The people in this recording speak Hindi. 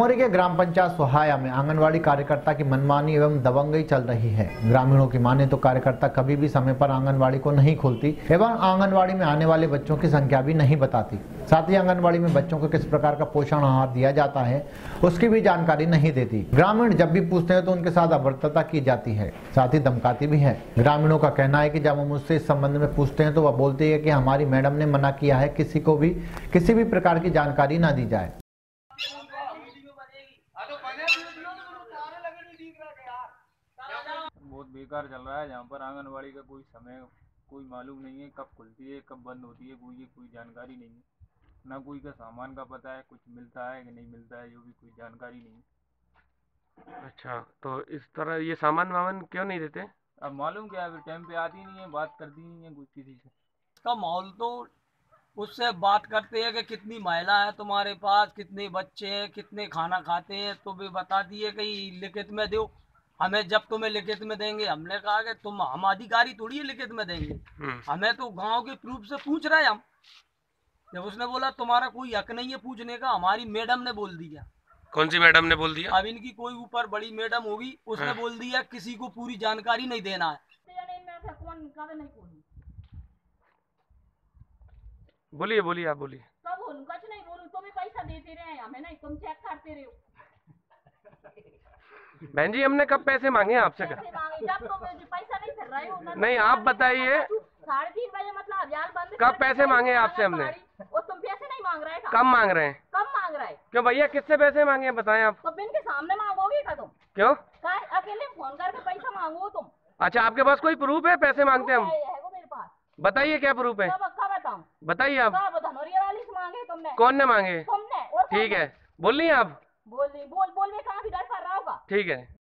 जामोरी के ग्राम पंचायत सोहाया में आंगनवाड़ी कार्यकर्ता की मनमानी एवं दबंगई चल रही है। ग्रामीणों की माने तो कार्यकर्ता कभी भी समय पर आंगनवाड़ी को नहीं खोलती एवं आंगनवाड़ी में आने वाले बच्चों की संख्या भी नहीं बताती। साथ ही आंगनवाड़ी में बच्चों को किस प्रकार का पोषण आहार दिया जाता है, उसकी भी जानकारी नहीं देती। ग्रामीण जब भी पूछते हैं तो उनके साथ अभद्रता की जाती है। साथ ही धमकाती भी है। ग्रामीणों का कहना है कि जब हम उससे इस संबंध में पूछते हैं तो वह बोलती है कि हमारी मैडम ने मना किया है, किसी को भी, किसी भी प्रकार की जानकारी ना दी जाए। बहुत बेकार चल रहा है। यहाँ पर आंगनबाड़ी का कोई समय कोई मालूम नहीं है कब खुलती है कब बंद होती है कोई ये कोई जानकारी नहीं है। ना कोई का सामान का पता है कुछ मिलता है कि नहीं मिलता है जो भी कोई जानकारी नहीं अच्छा तो इस तरह ये सामान वामान क्यों नहीं देते? अब मालूम क्या है टाइम पे आती नहीं है बात करती नहीं है कुछ किसी से। का माहौल तो उससे बात करते हैं कि कितनी महिला है तुम्हारे पास कितने बच्चे हैं कितने खाना खाते हैं तो भी बता दिए कि लिखित में दो हमें जब तुम्हें लिखित में देंगे हमने कहा कि तुम हम अधिकारी थोड़ी लिखित में देंगे। हम्म, हमें तो गाँव के प्रूफ से पूछ रहे हम। जब उसने बोला तुम्हारा कोई हक नहीं है पूछने का हमारी मैडम ने बोल दिया। कौन सी मैडम ने बोल दिया? अब इनकी कोई ऊपर बड़ी मैडम होगी उसने हाँ। बोल दिया किसी को पूरी जानकारी नहीं देना है। बोलिए बोलिए आप बोलिए। सब उनका नहीं बोलू तो पैसा देते रहे हमें नहीं तुम चेक करते रहे बहन जी हमने कब पैसे मांगे आपसे मुझे पैसा नहीं फिर रहे हो नहीं, आप बताइए। मतलब कब पैसे मांगे आपसे हमने? तुम पैसे नहीं मांग रहे कब मांग रहे हैं कब मांग रहे क्यों भैया किससे पैसे मांगे हैं बताएँ आप तो बिन के सामने मांगोगे का तुम क्यों अकेले फ़ोन करके पैसा मांगो तुम अच्छा आपके पास कोई प्रूफ है पैसे मांगते हम है है वो मेरे पास बताइए क्या प्रूफ है बताइए आप कौन ने मांगे ठीक है बोल रही हैं आप बोल बोल बोल में कहाँ ठीक है।